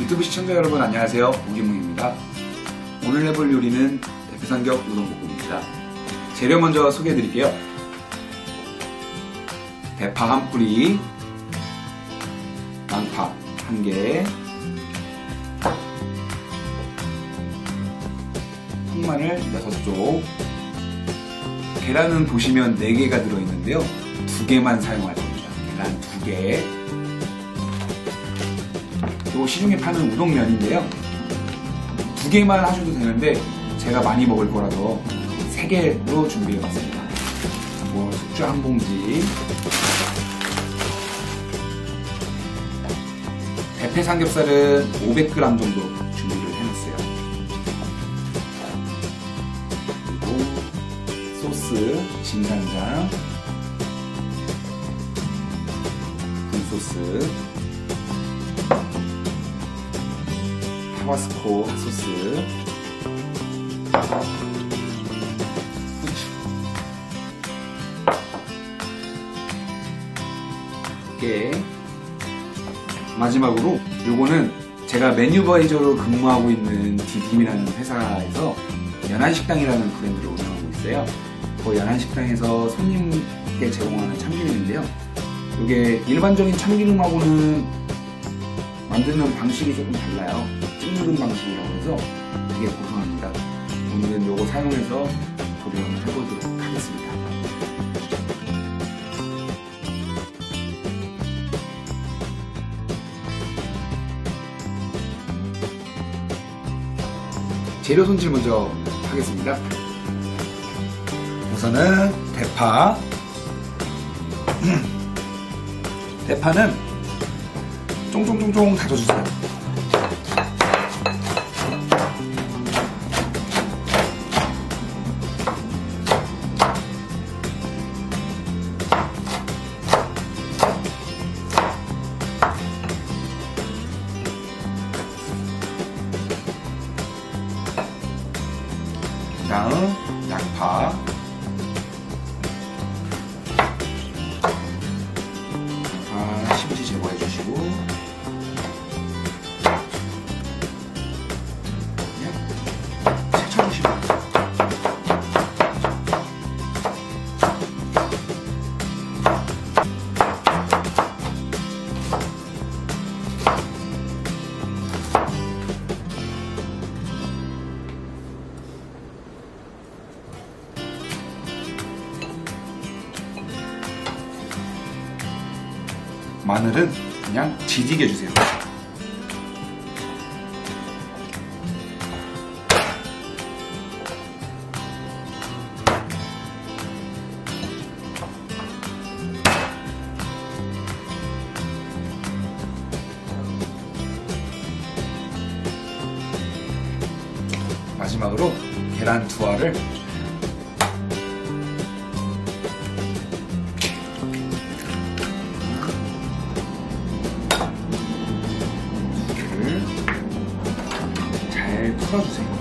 유튜브 시청자 여러분 안녕하세요. 우기몽입니다. 오늘 해볼 요리는 대패삼겹 우동볶음입니다. 재료 먼저 소개해 드릴게요. 대파 한 뿌리 양파 한 개 통마늘 6쪽 계란은 보시면 4개가 들어있는데요. 2개만 사용할 겁니다. 계란 2개 그리고 시중에 파는 우동면인데요. 두 개만 하셔도 되는데 제가 많이 먹을 거라서 세 개로 준비해 봤습니다. 뭐 숙주 한 봉지. 대패 삼겹살은 500g 정도 준비를 해놨어요. 그리고 소스 진간장 굴소스 타바스코 소스. 후추 깨 마지막으로 요거는 제가 메뉴바이저로 근무하고 있는 디딤이라는 회사에서 연한식당이라는 브랜드를 운영하고 있어요. 그 연한식당에서 손님께 제공하는 참기름인데요. 이게 일반적인 참기름하고는 만드는 방식이 조금 달라요 찌는 방식이라고 해서 되게 고소합니다. 오늘은 요거 사용해서 조리 한번 해보도록 하겠습니다. 재료 손질 먼저 하겠습니다. 우선은 대파. 대파는 쫑쫑쫑쫑 다져주세요 다음 양파 마늘은 그냥 지지게 주세요. 마지막으로 계란 두 알을 풀어주세요.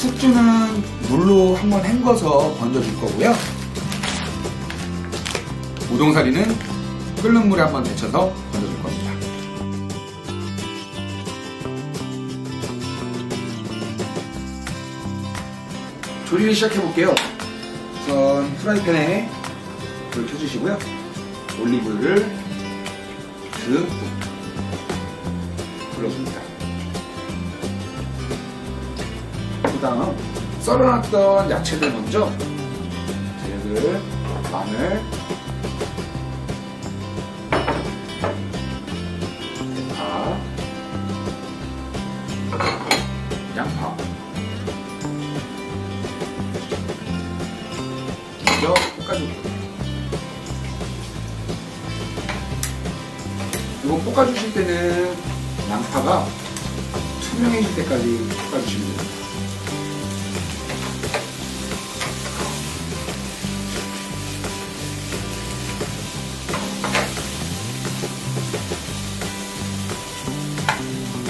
숙주는 물로 한번 헹궈서 건져줄 거고요. 우동사리는 끓는 물에 한번 데쳐서 건져줄 겁니다. 조리를 시작해 볼게요. 우선 프라이팬에 불 켜주시고요. 올리브를 듬뿍 불러줍니다. 그 다음 썰어놨던 야채들 먼저 재료들 마늘 먼저 볶아줄게요. 이거 볶아주실 때는 양파가 투명해질 때까지 볶아주시면 됩니다.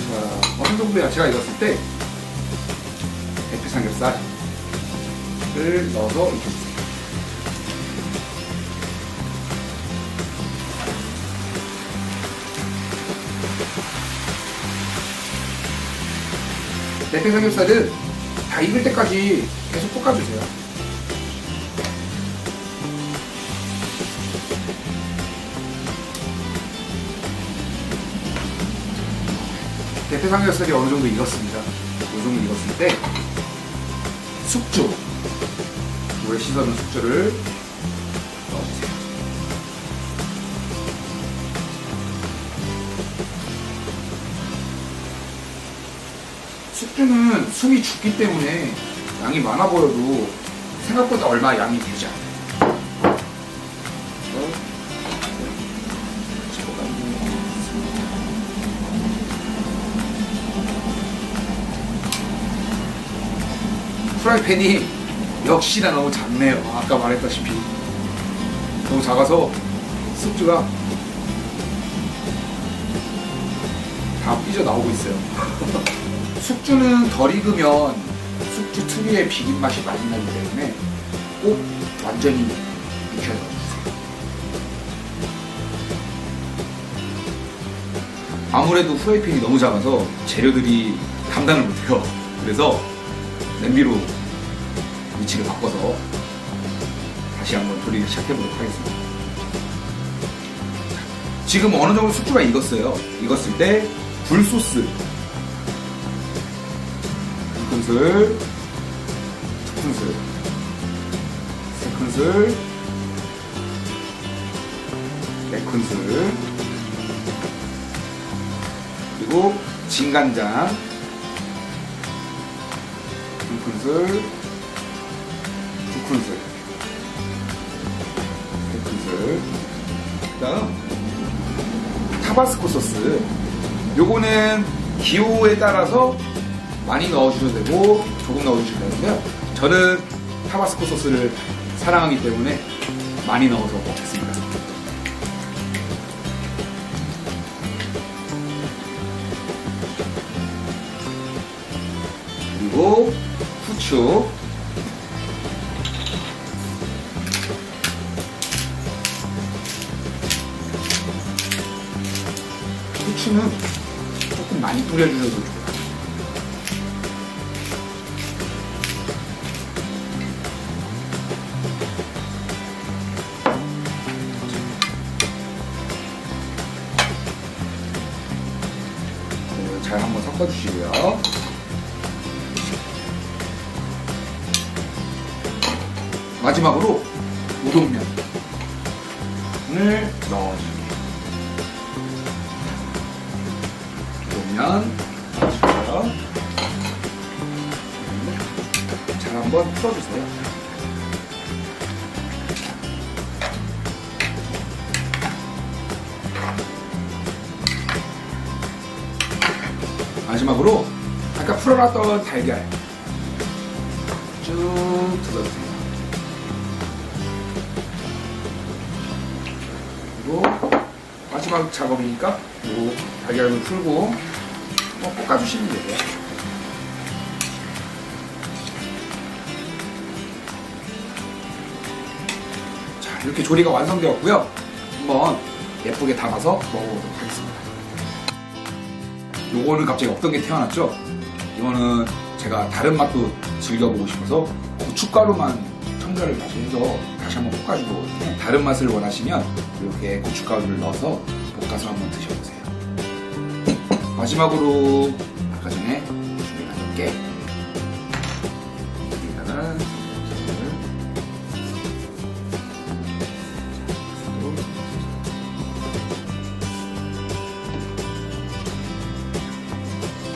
자, 어느 정도 야채가 익었을 때 삼겹살을 넣어서 익혀주세요. 대패 삼겹살은 다 익을 때까지 계속 볶아주세요. 대패 삼겹살이 어느 정도 익었습니다. 이 정도 익었을 때 숙주, 물에 씻어놓은 숙주를 숙주는 숨이 죽기 때문에 양이 많아 보여도 생각보다 얼마 양이 되지 않아요. 프라이팬이 역시나 너무 작네요. 아까 말했다시피 너무 작아서 숙주가 다 삐져 나오고 있어요. 숙주는 덜 익으면 숙주 특유의 비린 맛이 많이 나기 때문에 꼭 완전히 넣어주세요. 아무래도 후라이팬이 너무 작아서 재료들이 감당을 못해요. 그래서 냄비로 위치를 바꿔서 다시 한번 조리를 시작해보도록 하겠습니다. 지금 어느 정도 숙주가 익었어요. 익었을 때 굴소스 한 큰술, 두 큰술, 세 큰술, 네 큰술, 그리고 진간장. 한 큰술, 두 큰술, 세 큰술, 그다음 타바스코 소스. 요거는 기호에 따라서 많이 넣어주셔도 되고 조금 넣어주셔도 되는데요. 저는 타바스코 소스를 사랑하기 때문에 많이 넣어서 먹겠습니다. 그리고 후추 후추는 조금 많이 뿌려주셔도 좋아 잘 한번 섞어주시고요. 마지막으로 우동면을 넣어주세요. 우동면 넣어주고요. 잘 한번 풀어주세요. 마지막으로 아까 풀어놨던 달걀 쭉 둘러주세요. 그리고 마지막 작업이니까 요 달걀을 풀고 한번 볶아주시면 돼요. 자 이렇게 조리가 완성되었고요. 한번 예쁘게 담아서 먹어보도록 하겠습니다. 요거는 갑자기 없던 게 태어났죠? 이거는 제가 다른 맛도 즐겨보고 싶어서 고춧가루만 첨가를 다시 해서 다시 한번 거거든요. 다른 맛을 원하시면 이렇게 고춧가루를 넣어서 볶아서 한번 드셔보세요. 마지막으로 아까 전에 준비한 깨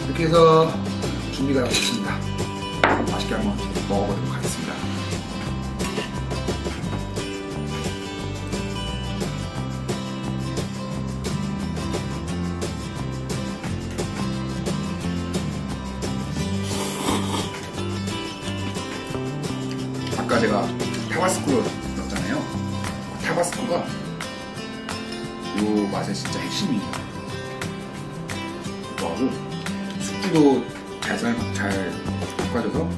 이렇게 해서 준비가 됐습니다. 맛있게 한번 먹어보도록 하겠습니다. 아까 제가 타바스코를 넣었잖아요. 타바스코가 이 맛의 진짜 핵심이에요. 이거하고 식기도 잘, 잘, 잘 볶아져서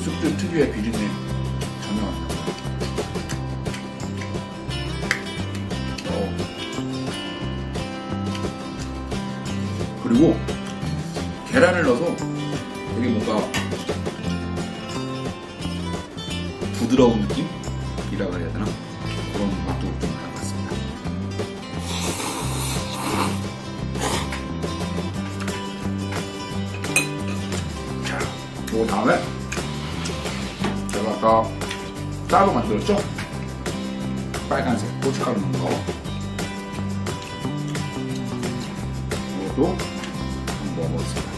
숙주 특유의 비린내 전혀 안 나요. 그리고 계란을 넣어서 되게 뭔가 부드러운 느낌이라고 해야 되나? 그 다음에 제가 아까 따로 만들었죠? 빨간색 고춧가루 넣은 거 이것도 한번 먹어보겠습니다.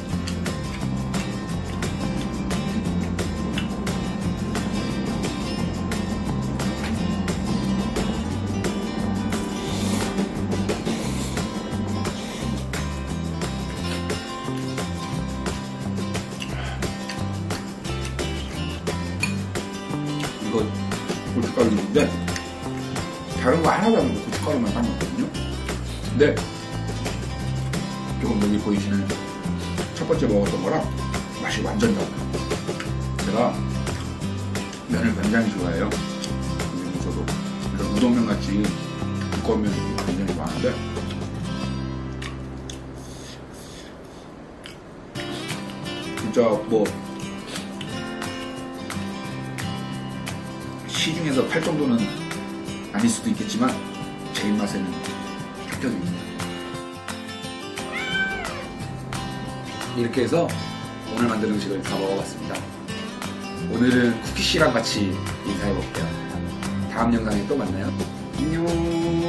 다른 거안 넣고 고춧가루만 딱 넣거든요. 근데 조금 여기 보이시는 첫 번째 먹었던 거랑 맛이 완전 달라요. 제가 면을 굉장히 좋아해요. 근데 저도 이런 우동면 같이 두꺼운 면이 굉장히 많은데 진짜 뭐 시중에서 팔 정도는 아닐 수도 있겠지만 제 입맛에는 합격입니다. 이렇게 해서 오늘 만든 음식을 다 먹어봤습니다. 오늘은 쿠키씨랑 같이 인사해볼게요. 다음 영상에 또 만나요. 안녕.